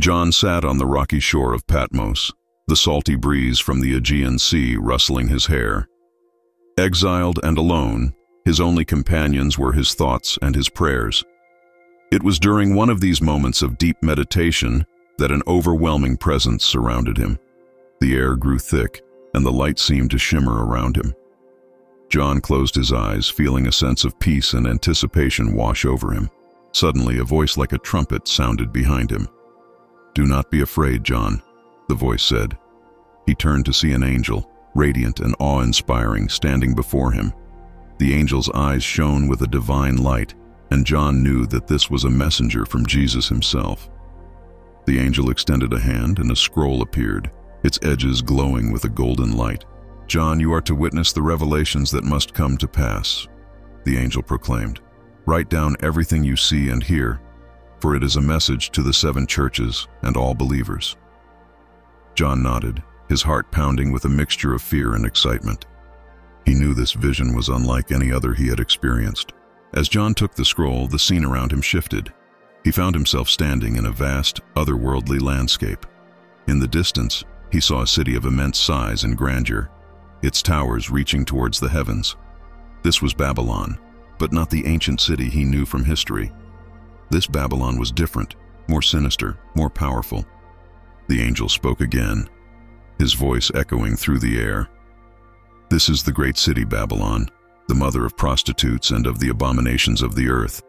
John sat on the rocky shore of Patmos, the salty breeze from the Aegean Sea rustling his hair. Exiled and alone, his only companions were his thoughts and his prayers. It was during one of these moments of deep meditation that an overwhelming presence surrounded him. The air grew thick, and the light seemed to shimmer around him. John closed his eyes, feeling a sense of peace and anticipation wash over him. Suddenly, a voice like a trumpet sounded behind him. Do not be afraid, John, the voice said. He turned to see an angel, radiant and awe-inspiring, standing before him. The angel's eyes shone with a divine light, and John knew that this was a messenger from Jesus himself. The angel extended a hand and a scroll appeared, its edges glowing with a golden light. John, you are to witness the revelations that must come to pass, the angel proclaimed. Write down everything you see and hear, for it is a message to the seven churches and all believers. John nodded, his heart pounding with a mixture of fear and excitement. He knew this vision was unlike any other he had experienced. As John took the scroll, the scene around him shifted. He found himself standing in a vast, otherworldly landscape. In the distance, he saw a city of immense size and grandeur, its towers reaching towards the heavens. This was Babylon, but not the ancient city he knew from history. This Babylon was different, more sinister, more powerful. The angel spoke again, his voice echoing through the air. This is the great city Babylon, the mother of prostitutes and of the abominations of the earth.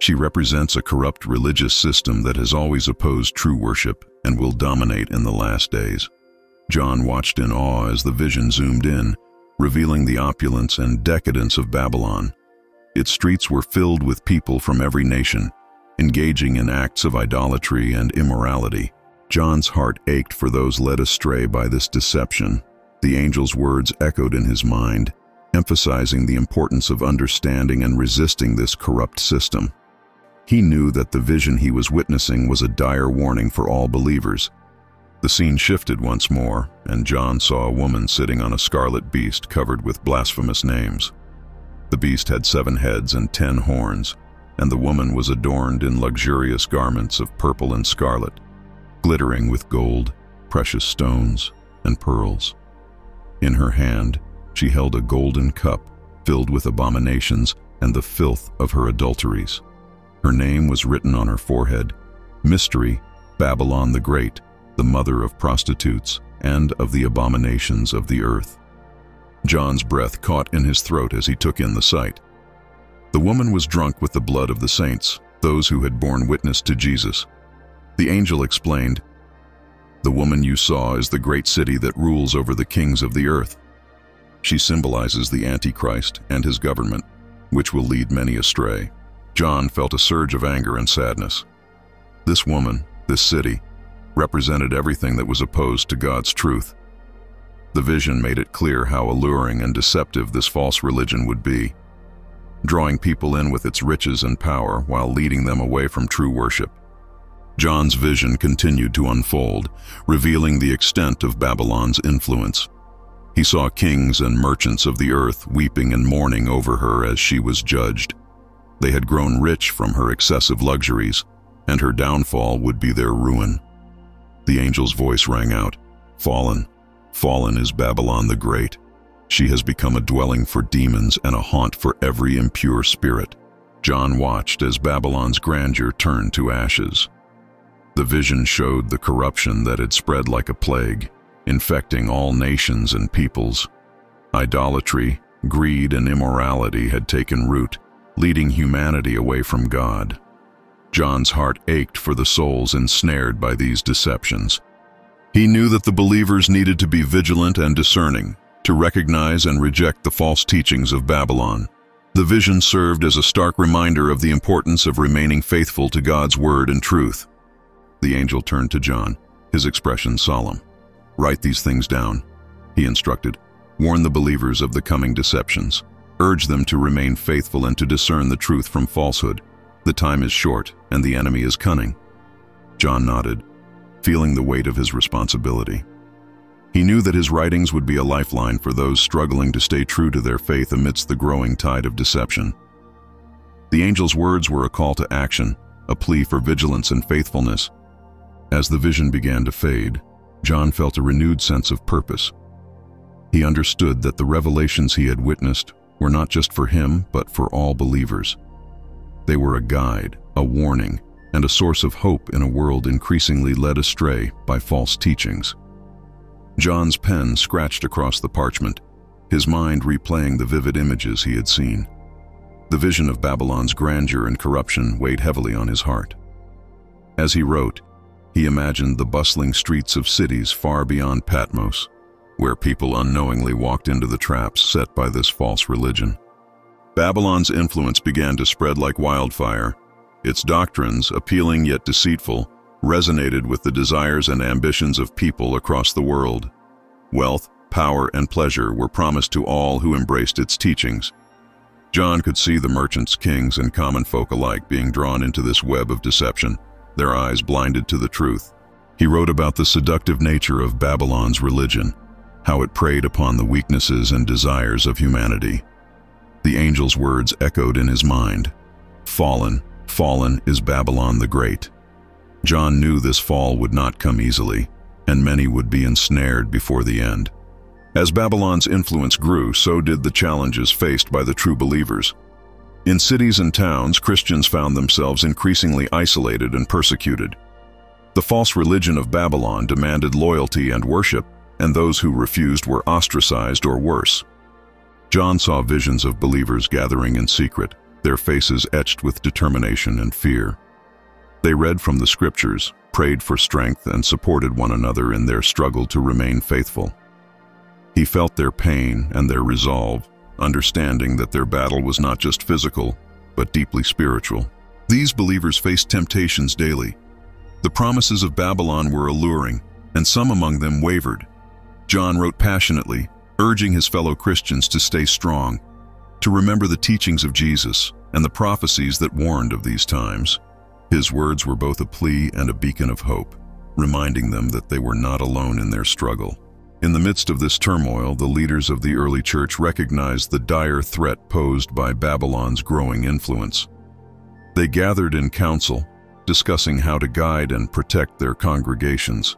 She represents a corrupt religious system that has always opposed true worship and will dominate in the last days. John watched in awe as the vision zoomed in, revealing the opulence and decadence of Babylon. Its streets were filled with people from every nation, engaging in acts of idolatry and immorality. John's heart ached for those led astray by this deception. The angel's words echoed in his mind, emphasizing the importance of understanding and resisting this corrupt system. He knew that the vision he was witnessing was a dire warning for all believers. The scene shifted once more, and John saw a woman sitting on a scarlet beast covered with blasphemous names. The beast had seven heads and ten horns, and the woman was adorned in luxurious garments of purple and scarlet, glittering with gold, precious stones, and pearls. In her hand, she held a golden cup filled with abominations and the filth of her adulteries. Her name was written on her forehead, Mystery, Babylon the Great, the mother of prostitutes and of the abominations of the earth. John's breath caught in his throat as he took in the sight. The woman was drunk with the blood of the saints, those who had borne witness to Jesus. The angel explained, The woman you saw is the great city that rules over the kings of the earth. She symbolizes the Antichrist and his government, which will lead many astray. John felt a surge of anger and sadness. This woman, this city, represented everything that was opposed to God's truth. The vision made it clear how alluring and deceptive this false religion would be, drawing people in with its riches and power while leading them away from true worship. John's vision continued to unfold, revealing the extent of Babylon's influence. He saw kings and merchants of the earth weeping and mourning over her as she was judged. They had grown rich from her excessive luxuries, and her downfall would be their ruin. The angel's voice rang out, Fallen, fallen is Babylon the Great. She has become a dwelling for demons and a haunt for every impure spirit. John watched as Babylon's grandeur turned to ashes. The vision showed the corruption that had spread like a plague, infecting all nations and peoples. Idolatry, greed, and immorality had taken root, leading humanity away from God. John's heart ached for the souls ensnared by these deceptions. He knew that the believers needed to be vigilant and discerning, to recognize and reject the false teachings of Babylon. The vision served as a stark reminder of the importance of remaining faithful to God's word and truth. The angel turned to John, his expression solemn. Write these things down, he instructed. Warn the believers of the coming deceptions. Urge them to remain faithful and to discern the truth from falsehood. The time is short, and the enemy is cunning. John nodded, feeling the weight of his responsibility. He knew that his writings would be a lifeline for those struggling to stay true to their faith amidst the growing tide of deception. The angel's words were a call to action, a plea for vigilance and faithfulness. As the vision began to fade, John felt a renewed sense of purpose. He understood that the revelations he had witnessed were not just for him, but for all believers. They were a guide, a warning, and a source of hope in a world increasingly led astray by false teachings. John's pen scratched across the parchment, his mind replaying the vivid images he had seen. The vision of Babylon's grandeur and corruption weighed heavily on his heart. As he wrote, he imagined the bustling streets of cities far beyond Patmos, where people unknowingly walked into the traps set by this false religion. Babylon's influence began to spread like wildfire. Its doctrines, appealing yet deceitful, resonated with the desires and ambitions of people across the world. Wealth, power, and pleasure were promised to all who embraced its teachings. John could see the merchants, kings, and common folk alike being drawn into this web of deception, their eyes blinded to the truth. He wrote about the seductive nature of Babylon's religion, how it preyed upon the weaknesses and desires of humanity. The angel's words echoed in his mind. Fallen, fallen is Babylon the Great. John knew this fall would not come easily, and many would be ensnared before the end. As Babylon's influence grew, so did the challenges faced by the true believers. In cities and towns, Christians found themselves increasingly isolated and persecuted. The false religion of Babylon demanded loyalty and worship, and those who refused were ostracized or worse. John saw visions of believers gathering in secret, their faces etched with determination and fear. They read from the scriptures, prayed for strength, and supported one another in their struggle to remain faithful. He felt their pain and their resolve, understanding that their battle was not just physical, but deeply spiritual. These believers faced temptations daily. The promises of Babylon were alluring, and some among them wavered. John wrote passionately, urging his fellow Christians to stay strong, to remember the teachings of Jesus and the prophecies that warned of these times. His words were both a plea and a beacon of hope, reminding them that they were not alone in their struggle. In the midst of this turmoil, the leaders of the early church recognized the dire threat posed by Babylon's growing influence. They gathered in council, discussing how to guide and protect their congregations.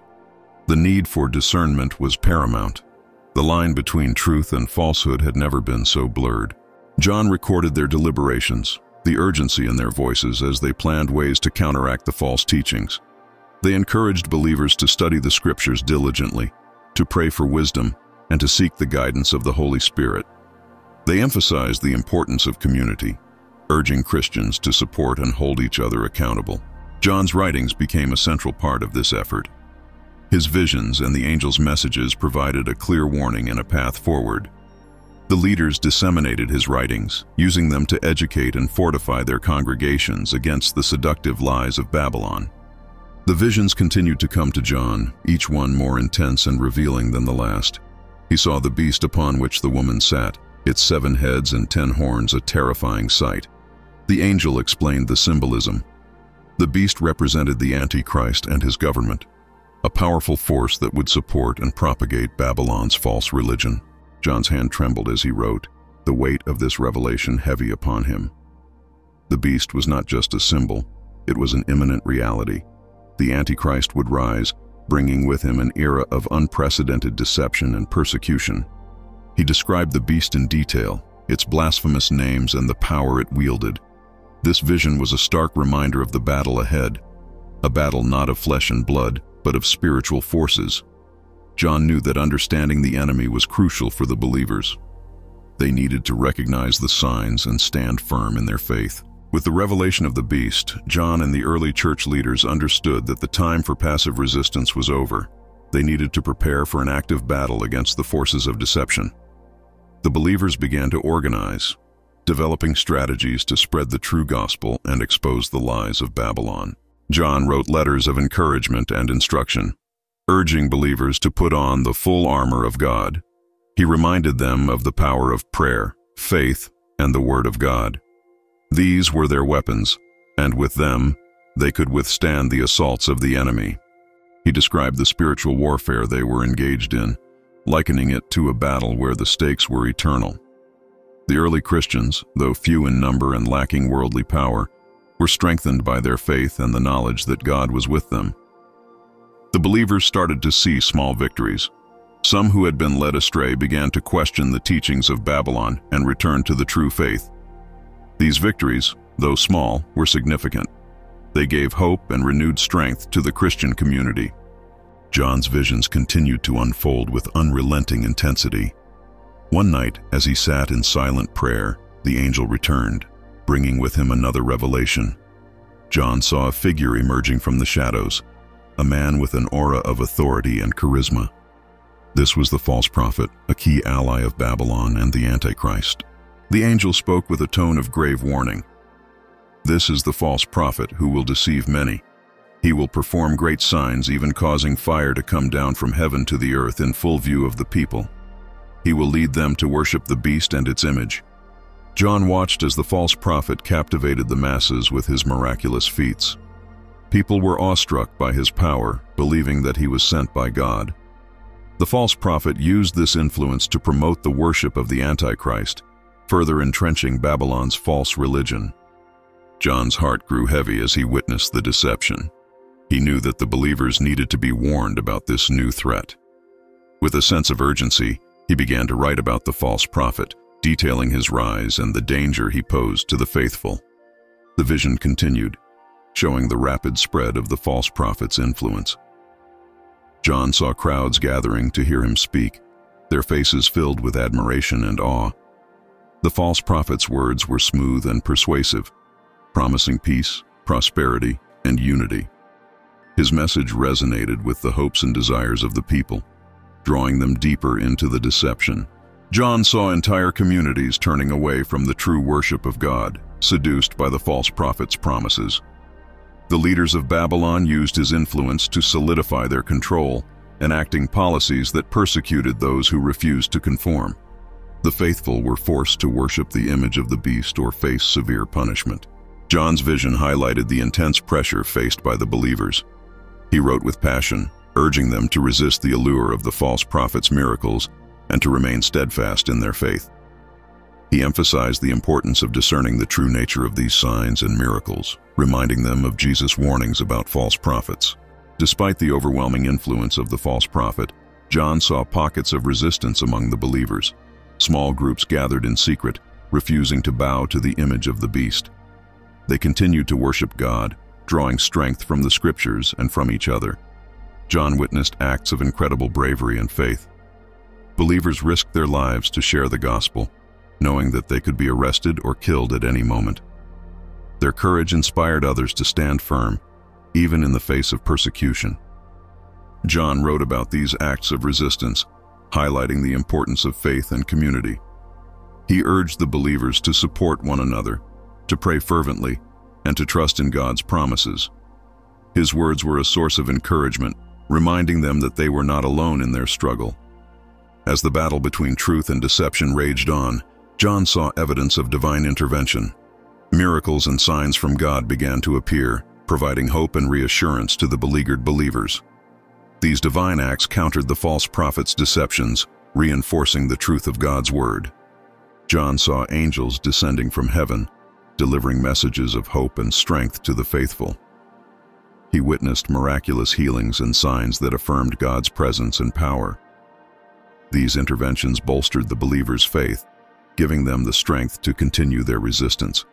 The need for discernment was paramount. The line between truth and falsehood had never been so blurred. John recorded their deliberations, the urgency in their voices as they planned ways to counteract the false teachings. They encouraged believers to study the scriptures diligently, to pray for wisdom, and to seek the guidance of the Holy Spirit. They emphasized the importance of community, urging Christians to support and hold each other accountable. John's writings became a central part of this effort. His visions and the angel's messages provided a clear warning and a path forward. The leaders disseminated his writings, using them to educate and fortify their congregations against the seductive lies of Babylon. The visions continued to come to John, each one more intense and revealing than the last. He saw the beast upon which the woman sat, its seven heads and ten horns a terrifying sight. The angel explained the symbolism. The beast represented the Antichrist and his government, a powerful force that would support and propagate Babylon's false religion. John's hand trembled as he wrote, the weight of this revelation heavy upon him. The beast was not just a symbol, it was an imminent reality, the Antichrist would rise, bringing with him an era of unprecedented deception and persecution. He described the beast in detail, its blasphemous names and the power it wielded. This vision was a stark reminder of the battle ahead, a battle not of flesh and blood, but of spiritual forces. John knew that understanding the enemy was crucial for the believers. They needed to recognize the signs and stand firm in their faith. With the revelation of the beast, John and the early church leaders understood that the time for passive resistance was over. They needed to prepare for an active battle against the forces of deception. The believers began to organize, developing strategies to spread the true gospel and expose the lies of Babylon. John wrote letters of encouragement and instruction, urging believers to put on the full armor of God. He reminded them of the power of prayer, faith, and the Word of God. These were their weapons, and with them, they could withstand the assaults of the enemy. He described the spiritual warfare they were engaged in, likening it to a battle where the stakes were eternal. The early Christians, though few in number and lacking worldly power, were strengthened by their faith and the knowledge that God was with them. The believers started to see small victories. Some who had been led astray began to question the teachings of Babylon and return to the true faith. These victories, though small, were significant. They gave hope and renewed strength to the Christian community. John's visions continued to unfold with unrelenting intensity. One night, as he sat in silent prayer, the angel returned, bringing with him another revelation. John saw a figure emerging from the shadows, a man with an aura of authority and charisma. This was the false prophet, a key ally of Babylon and the Antichrist. The angel spoke with a tone of grave warning. This is the false prophet who will deceive many. He will perform great signs, even causing fire to come down from heaven to the earth in full view of the people. He will lead them to worship the beast and its image. John watched as the false prophet captivated the masses with his miraculous feats. People were awestruck by his power, believing that he was sent by God. The false prophet used this influence to promote the worship of the Antichrist, further entrenching Babylon's false religion. John's heart grew heavy as he witnessed the deception. He knew that the believers needed to be warned about this new threat. With a sense of urgency, he began to write about the false prophet, detailing his rise and the danger he posed to the faithful. The vision continued, showing the rapid spread of the false prophet's influence. John saw crowds gathering to hear him speak, their faces filled with admiration and awe. The false prophet's words were smooth and persuasive, promising peace, prosperity, and unity. His message resonated with the hopes and desires of the people, drawing them deeper into the deception. John saw entire communities turning away from the true worship of God, seduced by the false prophet's promises. The leaders of Babylon used his influence to solidify their control, enacting policies that persecuted those who refused to conform. The faithful were forced to worship the image of the beast or face severe punishment. John's vision highlighted the intense pressure faced by the believers. He wrote with passion, urging them to resist the allure of the false prophet's miracles and to remain steadfast in their faith. He emphasized the importance of discerning the true nature of these signs and miracles, reminding them of Jesus' warnings about false prophets. Despite the overwhelming influence of the false prophet, John saw pockets of resistance among the believers. Small groups gathered in secret, refusing to bow to the image of the beast. They continued to worship God, drawing strength from the scriptures and from each other. John witnessed acts of incredible bravery and faith. Believers risked their lives to share the gospel, knowing that they could be arrested or killed at any moment. Their courage inspired others to stand firm, even in the face of persecution. John wrote about these acts of resistance, highlighting the importance of faith and community. He urged the believers to support one another to pray fervently, and to trust in God's promises. His words were a source of encouragement, reminding them that they were not alone in their struggle. As the battle between truth and deception raged on, John saw evidence of divine intervention. Miracles and signs from God began to appear, providing hope and reassurance to the beleaguered believers. These divine acts countered the false prophet's deceptions, reinforcing the truth of God's word. John saw angels descending from heaven, delivering messages of hope and strength to the faithful. He witnessed miraculous healings and signs that affirmed God's presence and power. These interventions bolstered the believer's faith, giving them the strength to continue their resistance.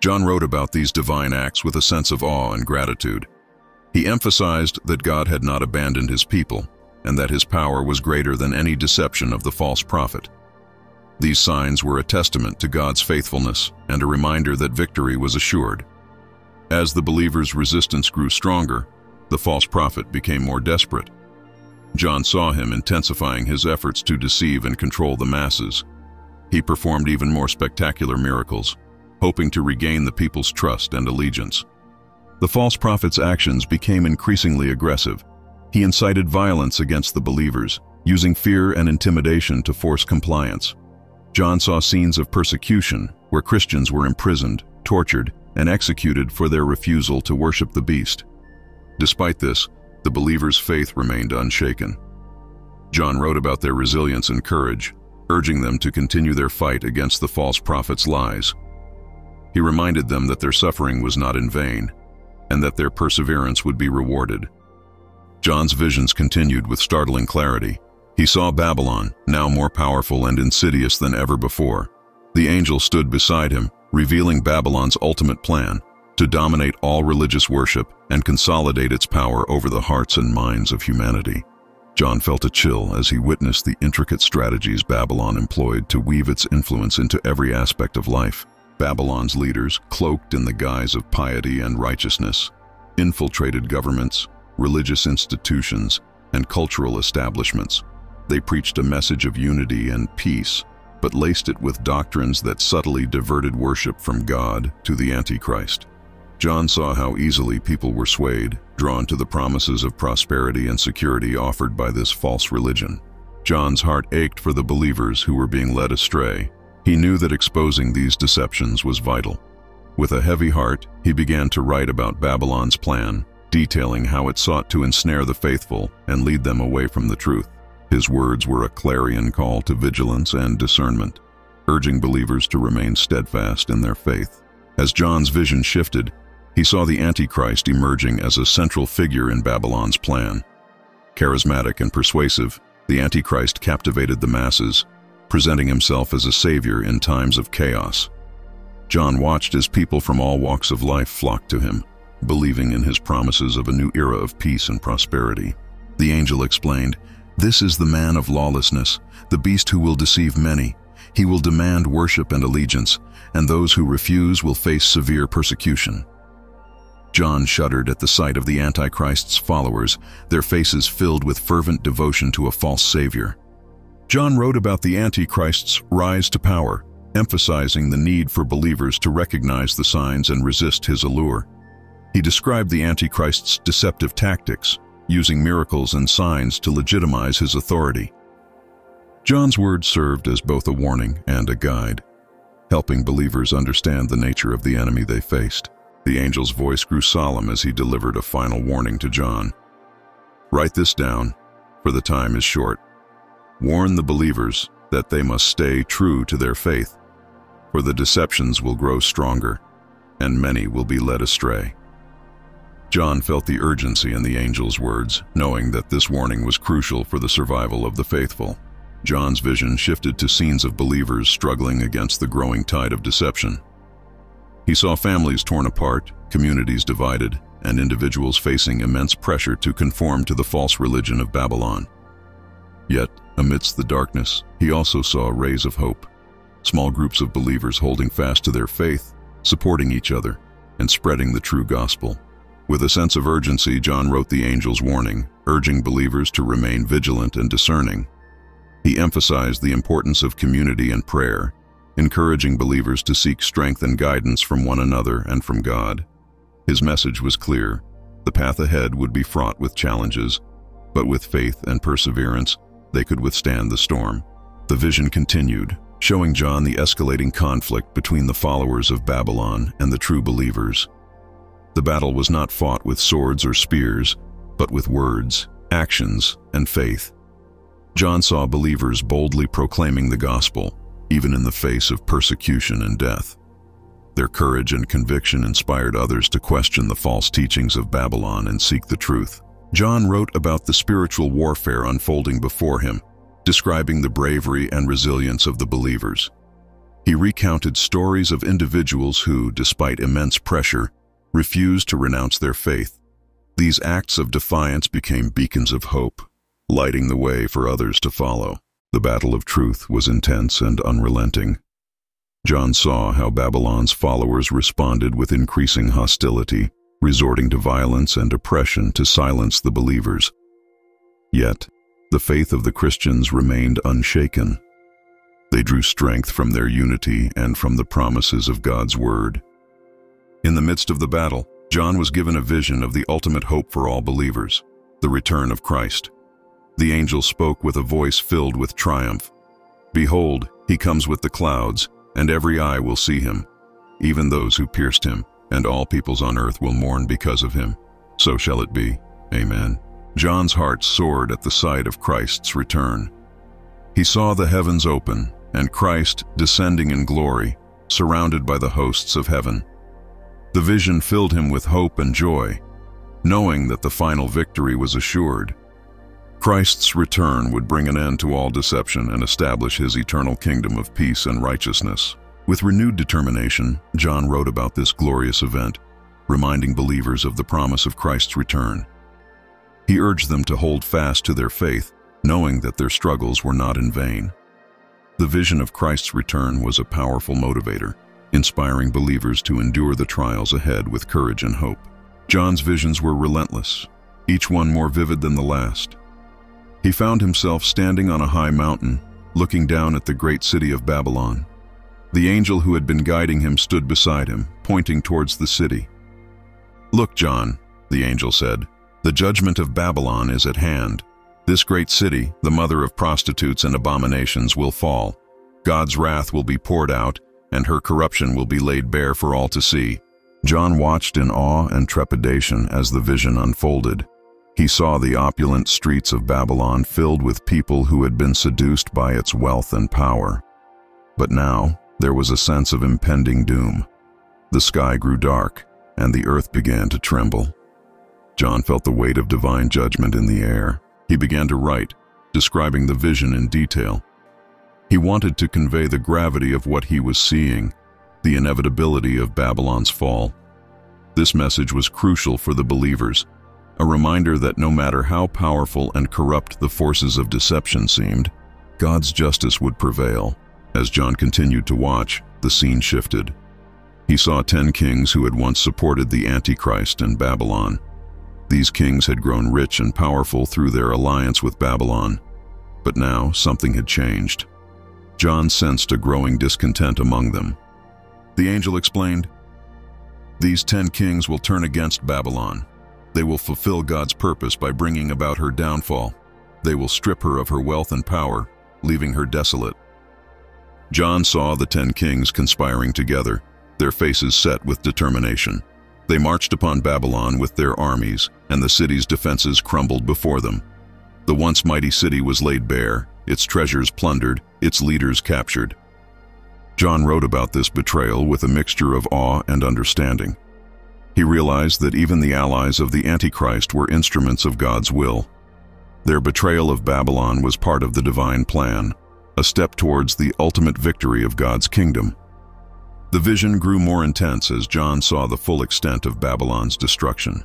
John wrote about these divine acts with a sense of awe and gratitude. He emphasized that God had not abandoned his people and that his power was greater than any deception of the false prophet. These signs were a testament to God's faithfulness and a reminder that victory was assured. As the believers' resistance grew stronger, the false prophet became more desperate. John saw him intensifying his efforts to deceive and control the masses. He performed even more spectacular miracles, hoping to regain the people's trust and allegiance. The false prophet's actions became increasingly aggressive. He incited violence against the believers, using fear and intimidation to force compliance. John saw scenes of persecution where Christians were imprisoned, tortured, and executed for their refusal to worship the beast. Despite this, the believers' faith remained unshaken. John wrote about their resilience and courage, urging them to continue their fight against the false prophet's lies. He reminded them that their suffering was not in vain, and that their perseverance would be rewarded. John's visions continued with startling clarity. He saw Babylon, now more powerful and insidious than ever before. The angel stood beside him, revealing Babylon's ultimate plan, to dominate all religious worship and consolidate its power over the hearts and minds of humanity. John felt a chill as he witnessed the intricate strategies Babylon employed to weave its influence into every aspect of life. Babylon's leaders, cloaked in the guise of piety and righteousness, infiltrated governments, religious institutions, and cultural establishments. They preached a message of unity and peace, but laced it with doctrines that subtly diverted worship from God to the Antichrist. John saw how easily people were swayed, drawn to the promises of prosperity and security offered by this false religion. John's heart ached for the believers who were being led astray. He knew that exposing these deceptions was vital. With a heavy heart, he began to write about Babylon's plan, detailing how it sought to ensnare the faithful and lead them away from the truth. His words were a clarion call to vigilance and discernment, urging believers to remain steadfast in their faith. As John's vision shifted, he saw the Antichrist emerging as a central figure in Babylon's plan. Charismatic and persuasive, the Antichrist captivated the masses, presenting himself as a savior in times of chaos. John watched as people from all walks of life flocked to him, believing in his promises of a new era of peace and prosperity. The angel explained, This is the man of lawlessness, the beast who will deceive many. He will demand worship and allegiance, and those who refuse will face severe persecution. John shuddered at the sight of the Antichrist's followers, their faces filled with fervent devotion to a false savior. John wrote about the Antichrist's rise to power, emphasizing the need for believers to recognize the signs and resist his allure. He described the Antichrist's deceptive tactics, using miracles and signs to legitimize his authority. John's words served as both a warning and a guide, helping believers understand the nature of the enemy they faced. The angel's voice grew solemn as he delivered a final warning to John. Write this down, for the time is short. Warn the believers that they must stay true to their faith, for the deceptions will grow stronger, and many will be led astray. John felt the urgency in the angel's words, knowing that this warning was crucial for the survival of the faithful. John's vision shifted to scenes of believers struggling against the growing tide of deception. He saw families torn apart, communities divided, and individuals facing immense pressure to conform to the false religion of Babylon. Yet, amidst the darkness, he also saw rays of hope. Small groups of believers holding fast to their faith, supporting each other, and spreading the true gospel. With a sense of urgency, John wrote the angel's warning, urging believers to remain vigilant and discerning. He emphasized the importance of community and prayer, encouraging believers to seek strength and guidance from one another and from God. His message was clear. The path ahead would be fraught with challenges, but with faith and perseverance, they could withstand the storm. The vision continued, showing John the escalating conflict between the followers of Babylon and the true believers. The battle was not fought with swords or spears, but with words, actions, and faith. John saw believers boldly proclaiming the gospel, even in the face of persecution and death. Their courage and conviction inspired others to question the false teachings of Babylon and seek the truth. John wrote about the spiritual warfare unfolding before him, describing the bravery and resilience of the believers. He recounted stories of individuals who, despite immense pressure, refused to renounce their faith. These acts of defiance became beacons of hope, lighting the way for others to follow. The battle of truth was intense and unrelenting. John saw how Babylon's followers responded with increasing hostility, resorting to violence and oppression to silence the believers. Yet, the faith of the Christians remained unshaken. They drew strength from their unity and from the promises of God's word. In the midst of the battle, John was given a vision of the ultimate hope for all believers, the return of Christ. The angel spoke with a voice filled with triumph. Behold, he comes with the clouds, and every eye will see him, even those who pierced him, and all peoples on earth will mourn because of him. So shall it be. Amen. John's heart soared at the sight of Christ's return. He saw the heavens open, and Christ descending in glory, surrounded by the hosts of heaven. The vision filled him with hope and joy. knowing that the final victory was assured. Christ's return would bring an end to all deception and establish his eternal kingdom of peace and righteousness. With renewed determination, John wrote about this glorious event, reminding believers of the promise of Christ's return. He urged them to hold fast to their faith, knowing that their struggles were not in vain. The vision of Christ's return was a powerful motivator, inspiring believers to endure the trials ahead with courage and hope. John's visions were relentless, each one more vivid than the last. He found himself standing on a high mountain, looking down at the great city of Babylon. The angel who had been guiding him stood beside him, pointing towards the city. Look, John, the angel said, the judgment of Babylon is at hand. This great city, the mother of prostitutes and abominations, will fall. God's wrath will be poured out, and her corruption will be laid bare for all to see. John watched in awe and trepidation as the vision unfolded. He saw the opulent streets of Babylon filled with people who had been seduced by its wealth and power. But now, there was a sense of impending doom. The sky grew dark, and the earth began to tremble. John felt the weight of divine judgment in the air. He began to write, describing the vision in detail. He wanted to convey the gravity of what he was seeing, the inevitability of Babylon's fall. This message was crucial for the believers, a reminder that no matter how powerful and corrupt the forces of deception seemed, God's justice would prevail. As John continued to watch, the scene shifted. He saw ten kings who had once supported the Antichrist in Babylon. These kings had grown rich and powerful through their alliance with Babylon. But now something had changed. John sensed a growing discontent among them. The angel explained, These ten kings will turn against Babylon. They will fulfill God's purpose by bringing about her downfall. They will strip her of her wealth and power, leaving her desolate. John saw the ten kings conspiring together, their faces set with determination. They marched upon Babylon with their armies, and the city's defenses crumbled before them. The once mighty city was laid bare, its treasures plundered, its leaders captured. John wrote about this betrayal with a mixture of awe and understanding. He realized that even the allies of the Antichrist were instruments of God's will. Their betrayal of Babylon was part of the divine plan, a step towards the ultimate victory of God's kingdom. The vision grew more intense as John saw the full extent of Babylon's destruction.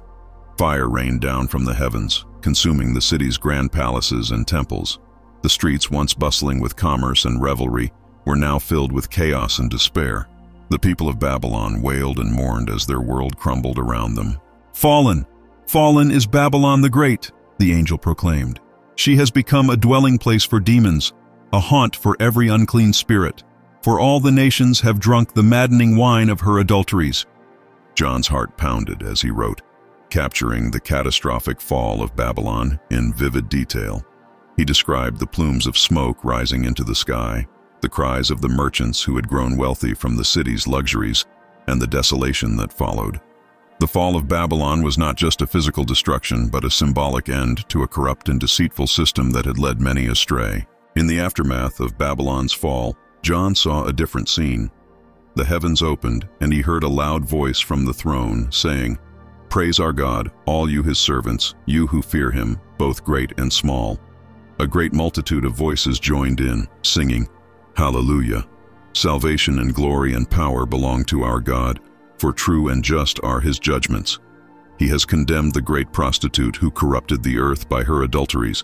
Fire rained down from the heavens, consuming the city's grand palaces and temples. The streets, once bustling with commerce and revelry, were now filled with chaos and despair. The people of Babylon wailed and mourned as their world crumbled around them. Fallen! Fallen is Babylon the Great, the angel proclaimed. She has become a dwelling place for demons, a haunt for every unclean spirit, for all the nations have drunk the maddening wine of her adulteries. John's heart pounded as he wrote, capturing the catastrophic fall of Babylon in vivid detail. He described the plumes of smoke rising into the sky, the cries of the merchants who had grown wealthy from the city's luxuries, and the desolation that followed. The fall of Babylon was not just a physical destruction, but a symbolic end to a corrupt and deceitful system that had led many astray. In the aftermath of Babylon's fall, John saw a different scene. The heavens opened, and he heard a loud voice from the throne, saying, Praise our God, all you his servants, you who fear him, both great and small. A great multitude of voices joined in, singing, Hallelujah! Salvation and glory and power belong to our God, for true and just are his judgments. He has condemned the great prostitute who corrupted the earth by her adulteries.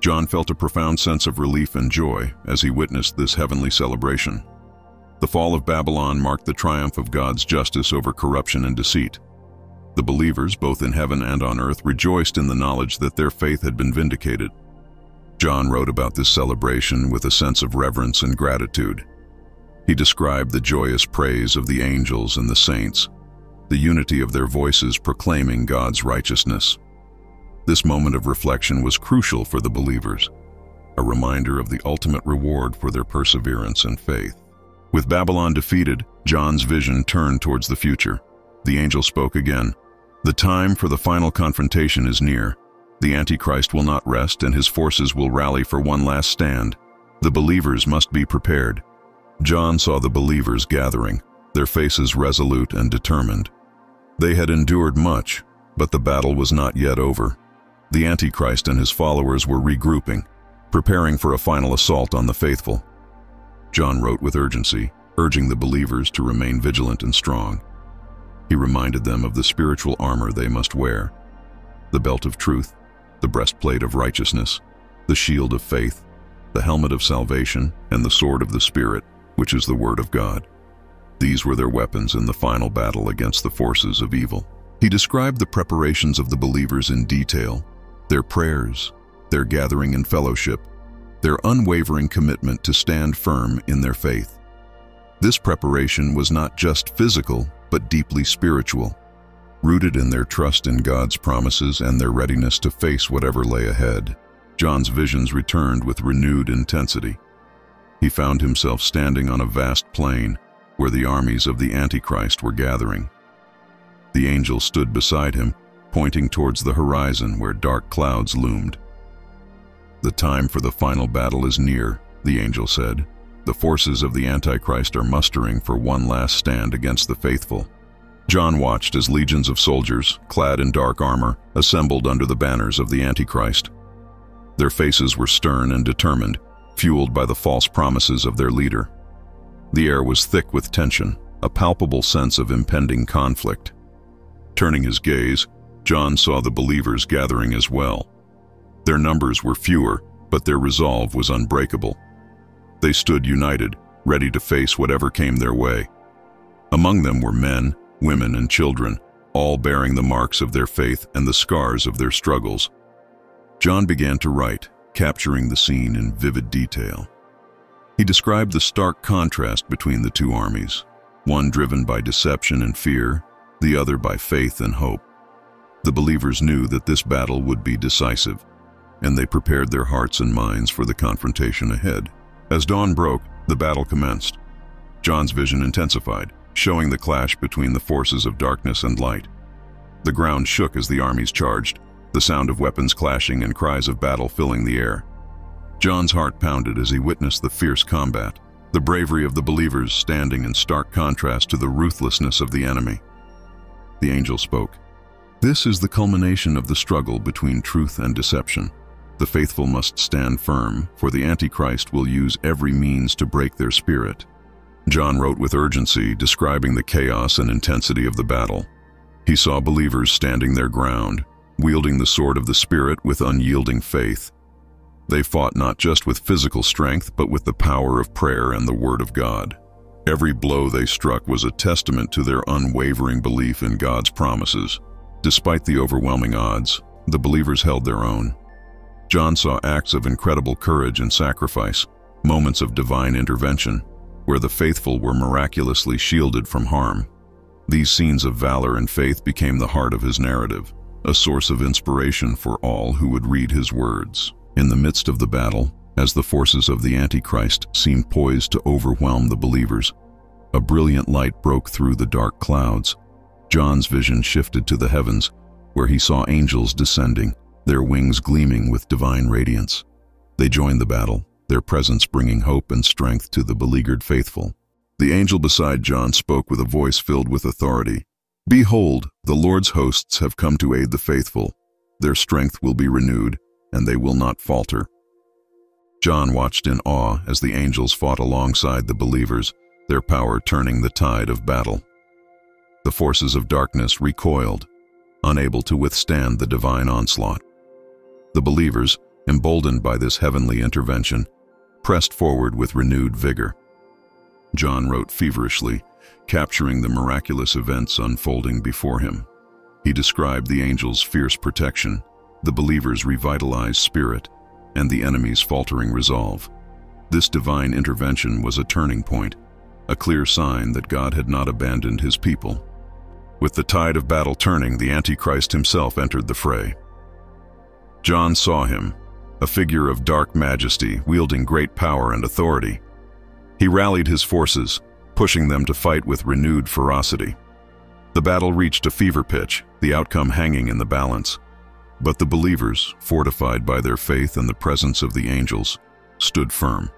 John felt a profound sense of relief and joy as he witnessed this heavenly celebration. The fall of Babylon marked the triumph of God's justice over corruption and deceit. The believers, both in heaven and on earth, rejoiced in the knowledge that their faith had been vindicated. John wrote about this celebration with a sense of reverence and gratitude. He described the joyous praise of the angels and the saints, the unity of their voices proclaiming God's righteousness. This moment of reflection was crucial for the believers, a reminder of the ultimate reward for their perseverance and faith. With Babylon defeated, John's vision turned towards the future. The angel spoke again. The time for the final confrontation is near. The Antichrist will not rest and his forces will rally for one last stand. The believers must be prepared. John saw the believers gathering, their faces resolute and determined. They had endured much, But the battle was not yet over. The Antichrist and his followers were regrouping, preparing for a final assault on the faithful. John wrote with urgency, urging the believers to remain vigilant and strong. He reminded them of the spiritual armor they must wear, the belt of truth, the breastplate of righteousness, the shield of faith, the helmet of salvation, and the sword of the Spirit, which is the Word of God. These were their weapons in the final battle against the forces of evil. He described the preparations of the believers in detail, their prayers, their gathering in fellowship, their unwavering commitment to stand firm in their faith. This preparation was not just physical, but deeply spiritual, rooted in their trust in God's promises and their readiness to face whatever lay ahead. John's visions returned with renewed intensity. He found himself standing on a vast plain where the armies of the Antichrist were gathering. The angel stood beside him, pointing towards the horizon where dark clouds loomed. The time for the final battle is near, the angel said. The forces of the Antichrist are mustering for one last stand against the faithful. John watched as legions of soldiers, clad in dark armor, assembled under the banners of the Antichrist. Their faces were stern and determined, fueled by the false promises of their leader. The air was thick with tension, a palpable sense of impending conflict. Turning his gaze, John saw the believers gathering as well. Their numbers were fewer, but their resolve was unbreakable. They stood united, ready to face whatever came their way. Among them were men, women, and children, all bearing the marks of their faith and the scars of their struggles. John began to write, capturing the scene in vivid detail. He described the stark contrast between the two armies, one driven by deception and fear, the other by faith and hope. The believers knew that this battle would be decisive, and they prepared their hearts and minds for the confrontation ahead. As dawn broke, the battle commenced. John's vision intensified, showing the clash between the forces of darkness and light. The ground shook as the armies charged, the sound of weapons clashing and cries of battle filling the air. John's heart pounded as he witnessed the fierce combat, the bravery of the believers standing in stark contrast to the ruthlessness of the enemy. The angel spoke. This is the culmination of the struggle between truth and deception. The faithful must stand firm, for the Antichrist will use every means to break their spirit. John wrote with urgency, describing the chaos and intensity of the battle. He saw believers standing their ground, wielding the sword of the Spirit with unyielding faith. They fought not just with physical strength, but with the power of prayer and the Word of God. Every blow they struck was a testament to their unwavering belief in God's promises. Despite the overwhelming odds, the believers held their own. John saw acts of incredible courage and sacrifice, moments of divine intervention, where the faithful were miraculously shielded from harm. These scenes of valor and faith became the heart of his narrative, a source of inspiration for all who would read his words. In the midst of the battle, as the forces of the Antichrist seemed poised to overwhelm the believers. A brilliant light broke through the dark clouds. John's vision shifted to the heavens, where he saw angels descending, their wings gleaming with divine radiance. They joined the battle, their presence bringing hope and strength to the beleaguered faithful. The angel beside John spoke with a voice filled with authority. Behold, the Lord's hosts have come to aid the faithful. Their strength will be renewed, and they will not falter. John watched in awe as the angels fought alongside the believers, their power turning the tide of battle. The forces of darkness recoiled, unable to withstand the divine onslaught. The believers, emboldened by this heavenly intervention, pressed forward with renewed vigor. John wrote feverishly, capturing the miraculous events unfolding before him. He described the angels' fierce protection, the believers' revitalized spirit, and the enemy's faltering resolve. This divine intervention was a turning point, a clear sign that God had not abandoned his people. With the tide of battle turning, the Antichrist himself entered the fray. John saw him, a figure of dark majesty, wielding great power and authority. He rallied his forces, pushing them to fight with renewed ferocity. The battle reached a fever pitch, the outcome hanging in the balance. But the believers, fortified by their faith and the presence of the angels, stood firm.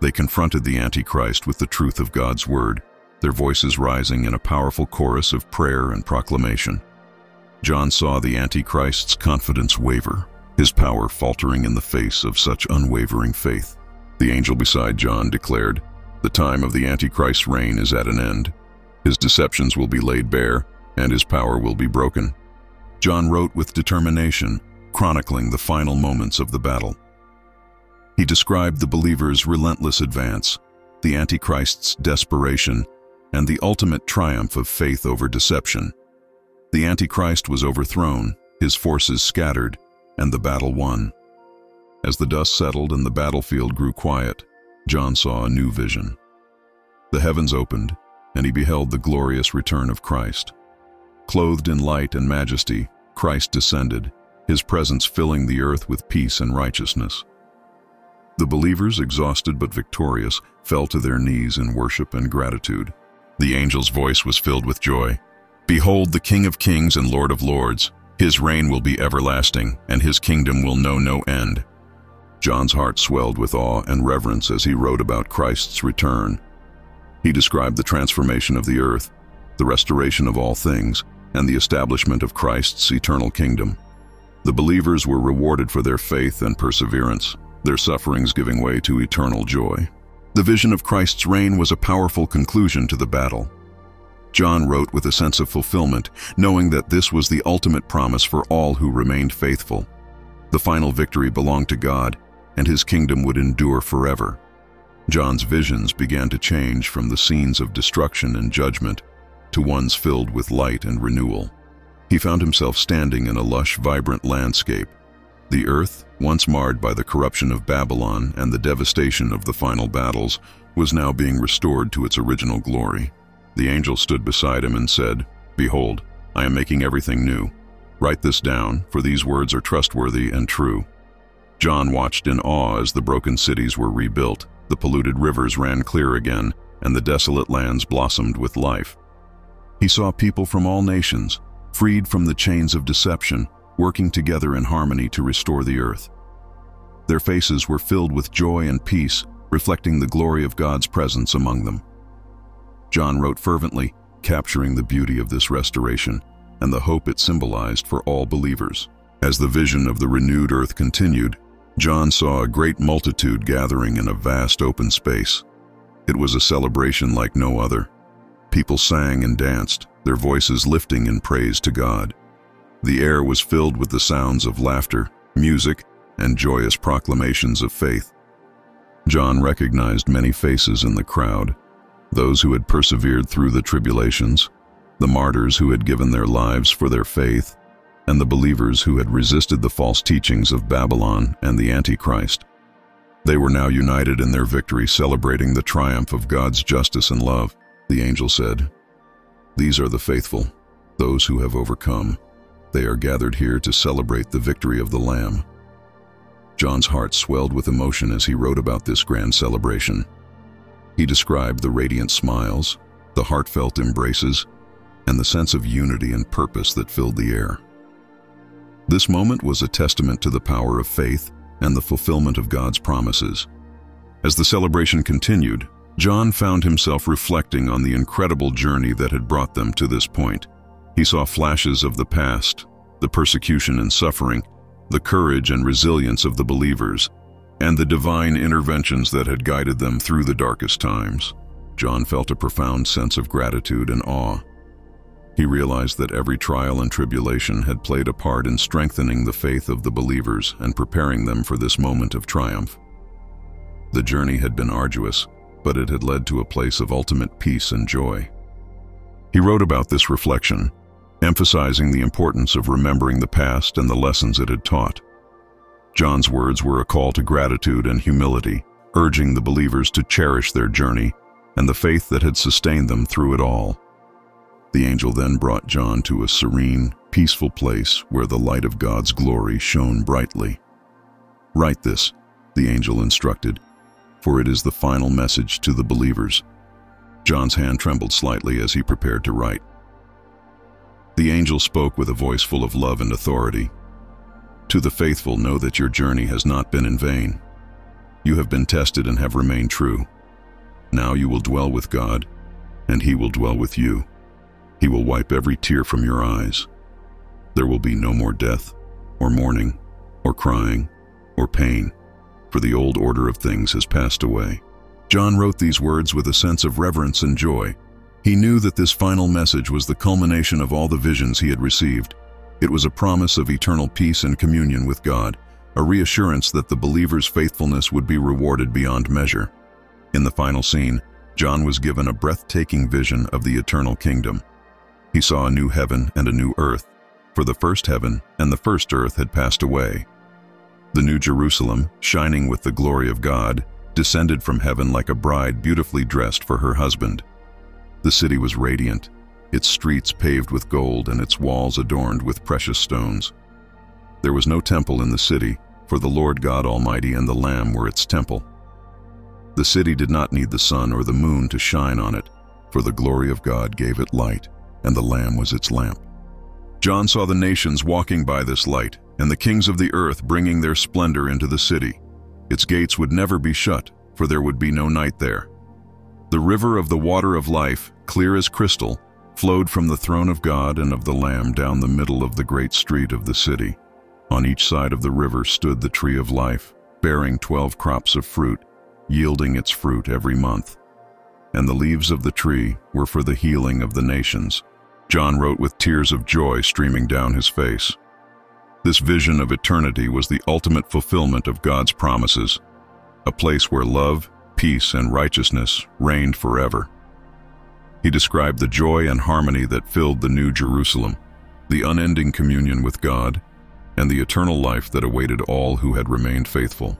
They confronted the Antichrist with the truth of God's word, their voices rising in a powerful chorus of prayer and proclamation. John saw the Antichrist's confidence waver, his power faltering in the face of such unwavering faith. The angel beside John declared, The time of the Antichrist's reign is at an end. His deceptions will be laid bare, and his power will be broken. John wrote with determination, chronicling the final moments of the battle. He described the believer's relentless advance, the Antichrist's desperation, and the ultimate triumph of faith over deception. The Antichrist was overthrown, his forces scattered, and the battle won. As the dust settled and the battlefield grew quiet, John saw a new vision. The heavens opened, and he beheld the glorious return of Christ. Clothed in light and majesty, Christ descended, his presence filling the earth with peace and righteousness. The believers, exhausted but victorious, fell to their knees in worship and gratitude. The angel's voice was filled with joy. Behold the King of kings and Lord of lords. His reign will be everlasting, and his kingdom will know no end. John's heart swelled with awe and reverence as he wrote about Christ's return. He described the transformation of the earth, the restoration of all things, and the establishment of Christ's eternal kingdom. The believers were rewarded for their faith and perseverance, their sufferings giving way to eternal joy. The vision of Christ's reign was a powerful conclusion to the battle. John wrote with a sense of fulfillment, knowing that this was the ultimate promise for all who remained faithful. The final victory belonged to God, and his kingdom would endure forever. John's visions began to change from the scenes of destruction and judgment to ones filled with light and renewal. He found himself standing in a lush, vibrant landscape. The earth, once marred by the corruption of Babylon and the devastation of the final battles, was now being restored to its original glory. The angel stood beside him and said, Behold, I am making everything new. Write this down, for these words are trustworthy and true. John watched in awe as the broken cities were rebuilt, the polluted rivers ran clear again, and the desolate lands blossomed with life. He saw people from all nations, freed from the chains of deception, working together in harmony to restore the earth. Their faces were filled with joy and peace, reflecting the glory of God's presence among them. John wrote fervently, capturing the beauty of this restoration and the hope it symbolized for all believers. As the vision of the renewed earth continued, John saw a great multitude gathering in a vast open space. It was a celebration like no other. People sang and danced, their voices lifting in praise to God. The air was filled with the sounds of laughter, music, and joyous proclamations of faith. John recognized many faces in the crowd, those who had persevered through the tribulations, the martyrs who had given their lives for their faith, and the believers who had resisted the false teachings of Babylon and the Antichrist. They were now united in their victory, celebrating the triumph of God's justice and love. The angel said, These are the faithful, those who have overcome. They are gathered here to celebrate the victory of the Lamb. John's heart swelled with emotion as he wrote about this grand celebration. He described the radiant smiles, the heartfelt embraces, and the sense of unity and purpose that filled the air. This moment was a testament to the power of faith and the fulfillment of God's promises. As the celebration continued, John found himself reflecting on the incredible journey that had brought them to this point. He saw flashes of the past, the persecution and suffering, the courage and resilience of the believers, and the divine interventions that had guided them through the darkest times. John felt a profound sense of gratitude and awe. He realized that every trial and tribulation had played a part in strengthening the faith of the believers and preparing them for this moment of triumph. The journey had been arduous, but it had led to a place of ultimate peace and joy. He wrote about this reflection, emphasizing the importance of remembering the past and the lessons it had taught. John's words were a call to gratitude and humility, urging the believers to cherish their journey and the faith that had sustained them through it all. The angel then brought John to a serene, peaceful place where the light of God's glory shone brightly. Write this, the angel instructed, for it is the final message to the believers. John's hand trembled slightly as he prepared to write. The angel spoke with a voice full of love and authority. To the faithful, know that your journey has not been in vain. You have been tested and have remained true. Now you will dwell with God, and He will dwell with you. He will wipe every tear from your eyes. There will be no more death, or mourning, or crying, or pain, for the old order of things has passed away. John wrote these words with a sense of reverence and joy. He knew that this final message was the culmination of all the visions he had received. It was a promise of eternal peace and communion with God, a reassurance that the believer's faithfulness would be rewarded beyond measure. In the final scene, John was given a breathtaking vision of the eternal kingdom. He saw a new heaven and a new earth, for the first heaven and the first earth had passed away. The new Jerusalem, shining with the glory of God, descended from heaven like a bride beautifully dressed for her husband. The city was radiant, its streets paved with gold and its walls adorned with precious stones. There was no temple in the city, for the Lord God Almighty and the Lamb were its temple. The city did not need the sun or the moon to shine on it, for the glory of God gave it light, and the Lamb was its lamp. John saw the nations walking by this light, and the kings of the earth bringing their splendor into the city. Its gates would never be shut, for there would be no night there. The river of the water of life, clear as crystal, flowed from the throne of God and of the Lamb down the middle of the great street of the city. On each side of the river stood the tree of life, bearing twelve crops of fruit, yielding its fruit every month. And the leaves of the tree were for the healing of the nations. John wrote with tears of joy streaming down his face. This vision of eternity was the ultimate fulfillment of God's promises, a place where love, peace, and righteousness reigned forever. He described the joy and harmony that filled the New Jerusalem, the unending communion with God, and the eternal life that awaited all who had remained faithful.